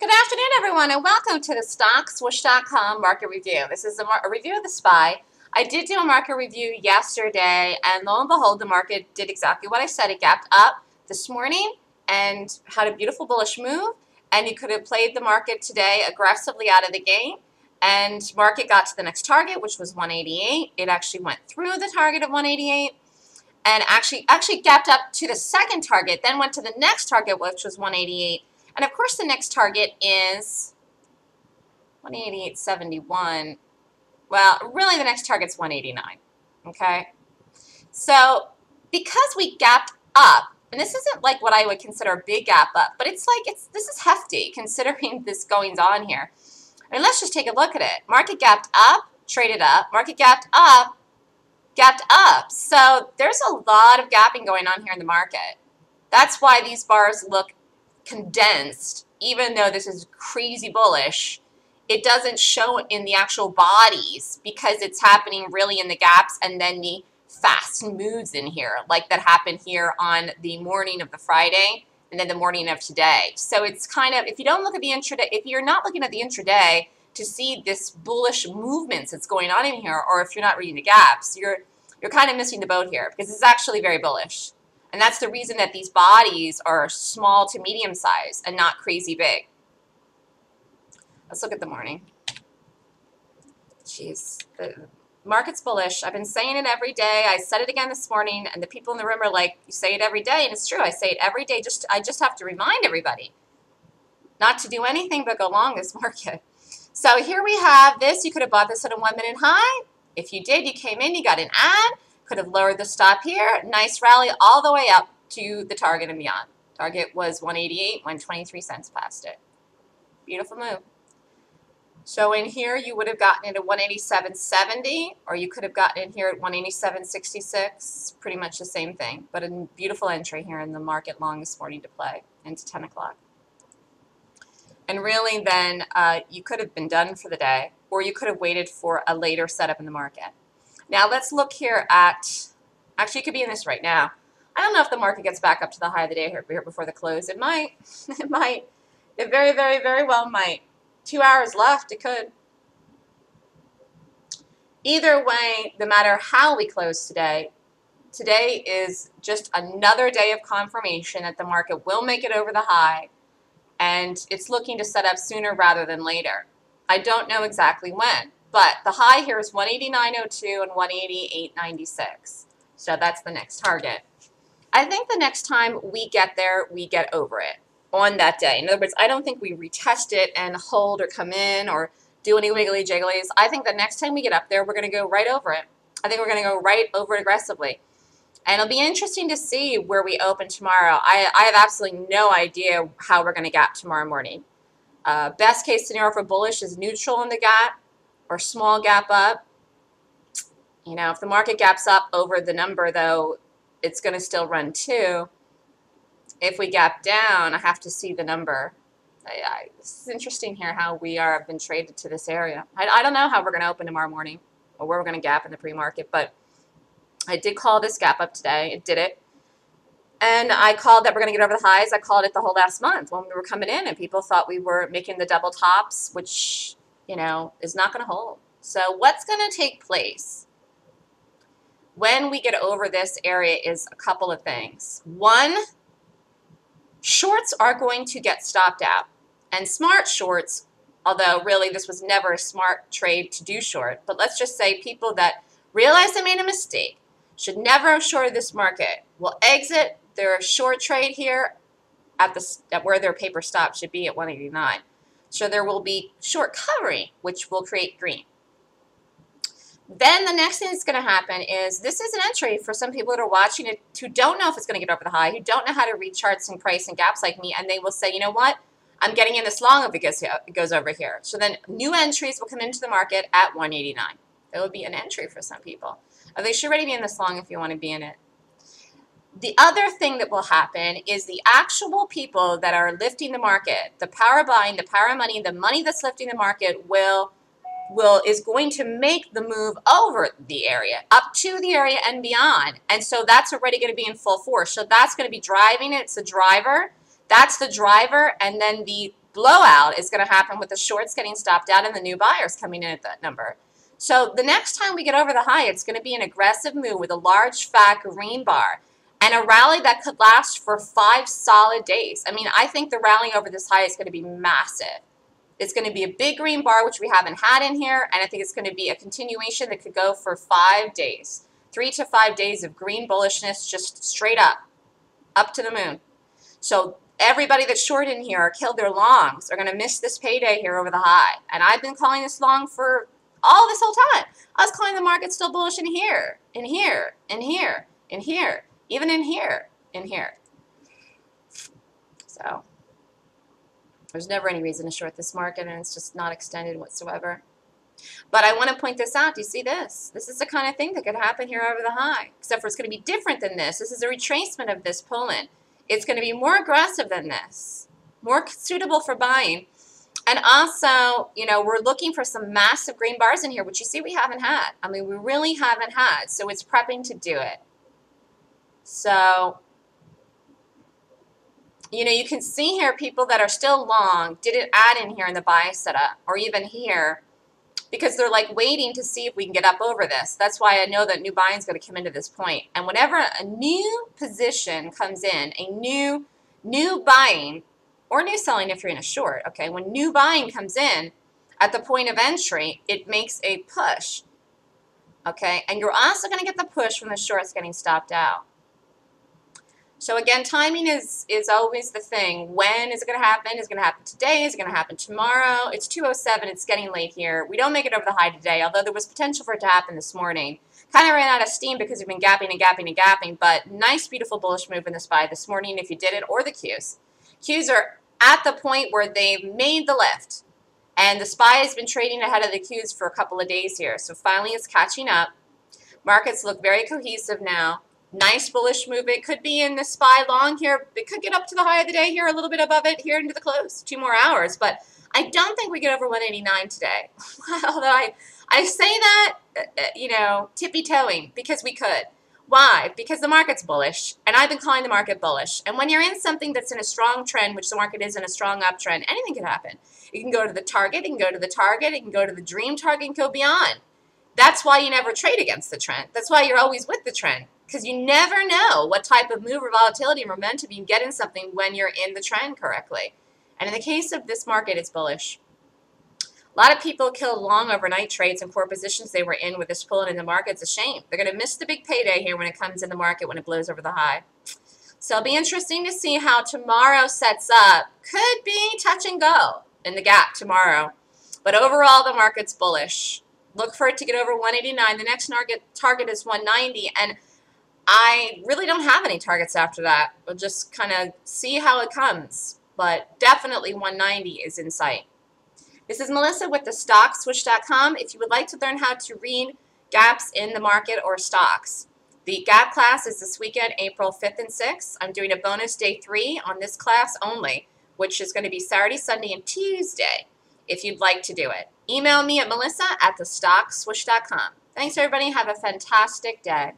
Good afternoon, everyone, and welcome to the StockSwoosh.com market review. This is a, a, review of the SPY. I did do a market review yesterday, and lo and behold, the market did exactly what I said. It gapped up this morning and had a beautiful bullish move, and you could have played the market today aggressively out of the game, and market got to the next target, which was 188. It actually went through the target of 188 and actually actually gapped up to the second target, then went to the next target, which was 188 and of course the next target is 188.71. Well, really the next target's 189. Okay? So because we gapped up, and this isn't like what I would consider a big gap up, but it's like it's this is hefty considering this goings on here. I mean, let's just take a look at it. Market gapped up, traded up, market gapped up, gapped up. So there's a lot of gapping going on here in the market. That's why these bars look condensed, even though this is crazy bullish, it doesn't show in the actual bodies because it's happening really in the gaps and then the fast moves in here, like that happened here on the morning of the Friday and then the morning of today. So it's kind of, if you don't look at the intraday, if you're not looking at the intraday to see this bullish movements that's going on in here, or if you're not reading the gaps, you're, you're kind of missing the boat here because it's actually very bullish. And that's the reason that these bodies are small to medium size and not crazy big. Let's look at the morning. Jeez, the market's bullish. I've been saying it every day. I said it again this morning, and the people in the room are like, you say it every day, and it's true. I say it every day. Just I just have to remind everybody not to do anything but go long this market. So here we have this. You could have bought this at a one-minute high. If you did, you came in, you got an ad. Could have lowered the stop here. Nice rally all the way up to the target and beyond. Target was 188, went 23 cents past it. Beautiful move. So in here, you would have gotten at 187.70, or you could have gotten in here at 187.66. Pretty much the same thing, but a beautiful entry here in the market long this morning to play into 10 o'clock. And really then, uh, you could have been done for the day, or you could have waited for a later setup in the market. Now let's look here at, actually it could be in this right now. I don't know if the market gets back up to the high of the day here, before the close. It might. it might. It very, very, very well might. Two hours left, it could. Either way, no matter how we close today, today is just another day of confirmation that the market will make it over the high and it's looking to set up sooner rather than later. I don't know exactly when. But the high here is 189.02 and 188.96. So that's the next target. I think the next time we get there, we get over it on that day. In other words, I don't think we retest it and hold or come in or do any wiggly jigglies. I think the next time we get up there, we're going to go right over it. I think we're going to go right over it aggressively. And it'll be interesting to see where we open tomorrow. I, I have absolutely no idea how we're going to gap tomorrow morning. Uh, best case scenario for bullish is neutral in the gap or small gap up. You know, if the market gaps up over the number, though, it's going to still run too. If we gap down, I have to see the number. I, I, is interesting here how we are have been traded to this area. I, I don't know how we're going to open tomorrow morning or where we're going to gap in the pre-market, but I did call this gap up today. It did it. And I called that we're going to get over the highs. I called it the whole last month when we were coming in and people thought we were making the double tops, which you know, is not going to hold. So what's going to take place when we get over this area is a couple of things. One, shorts are going to get stopped out. And smart shorts, although really this was never a smart trade to do short, but let's just say people that realize they made a mistake, should never have shorted this market, will exit their short trade here at, the, at where their paper stop should be at 189. So there will be short covering, which will create green. Then the next thing that's going to happen is this is an entry for some people that are watching it who don't know if it's going to get over the high, who don't know how to read charts and price and gaps like me, and they will say, you know what, I'm getting in this long if it goes, it goes over here. So then new entries will come into the market at 189. That would be an entry for some people. At least you're ready to be in this long if you want to be in it. The other thing that will happen is the actual people that are lifting the market, the power buying, the power of money, the money that's lifting the market will will is going to make the move over the area, up to the area and beyond. And so that's already going to be in full force. So that's going to be driving it. It's the driver. That's the driver. And then the blowout is going to happen with the shorts getting stopped out and the new buyers coming in at that number. So the next time we get over the high, it's going to be an aggressive move with a large fat green bar and a rally that could last for five solid days. I mean, I think the rally over this high is going to be massive. It's going to be a big green bar, which we haven't had in here, and I think it's going to be a continuation that could go for five days. Three to five days of green bullishness, just straight up, up to the moon. So everybody that's short in here or killed their longs are going to miss this payday here over the high. And I've been calling this long for all this whole time. I was calling the market still bullish in here, in here, in here, in here, even in here, in here. So there's never any reason to short this market, and it's just not extended whatsoever. But I want to point this out. Do you see this? This is the kind of thing that could happen here over the high, except for it's going to be different than this. This is a retracement of this pull-in. It's going to be more aggressive than this, more suitable for buying. And also, you know, we're looking for some massive green bars in here, which you see we haven't had. I mean, we really haven't had. So it's prepping to do it. So you know, you can see here people that are still long didn't add in here in the buy setup or even here because they're like waiting to see if we can get up over this. That's why I know that new buying is going to come into this point. And whenever a new position comes in, a new new buying or new selling if you're in a short, okay, when new buying comes in at the point of entry, it makes a push. Okay, and you're also going to get the push from the shorts getting stopped out. So again, timing is is always the thing. When is it going to happen? Is it going to happen today? Is it going to happen tomorrow? It's 207. It's getting late here. We don't make it over the high today, although there was potential for it to happen this morning. Kind of ran out of steam because we've been gapping and gapping and gapping, but nice, beautiful bullish move in the SPY this morning if you did it, or the Qs. Qs are at the point where they've made the lift, and the SPY has been trading ahead of the Qs for a couple of days here, so finally it's catching up. Markets look very cohesive now. Nice bullish move. It could be in the SPY long here. It could get up to the high of the day here, a little bit above it here into the close. Two more hours. But I don't think we get over 189 today. Although I, I say that, uh, uh, you know, tippy-toeing because we could. Why? Because the market's bullish, and I've been calling the market bullish. And when you're in something that's in a strong trend, which the market is in a strong uptrend, anything can happen. It can go to the target, it can go to the target, it can go to the dream target, and go beyond. That's why you never trade against the trend. That's why you're always with the trend because you never know what type of move or volatility or momentum you can get in something when you're in the trend correctly. And in the case of this market, it's bullish. A lot of people kill long overnight trades and core positions they were in with this pull in the market. It's a shame. They're going to miss the big payday here when it comes in the market when it blows over the high. So it'll be interesting to see how tomorrow sets up. Could be touch and go in the gap tomorrow. But overall, the market's bullish. Look for it to get over 189. The next target, target is 190. And I really don't have any targets after that. We'll just kind of see how it comes. But definitely 190 is in sight. This is Melissa with the StockSwoosh.com. If you would like to learn how to read gaps in the market or stocks, the gap class is this weekend, April 5th and 6th. I'm doing a bonus day three on this class only, which is going to be Saturday, Sunday, and Tuesday, if you'd like to do it. Email me at melissa at thestockswoosh.com. Thanks, everybody. Have a fantastic day.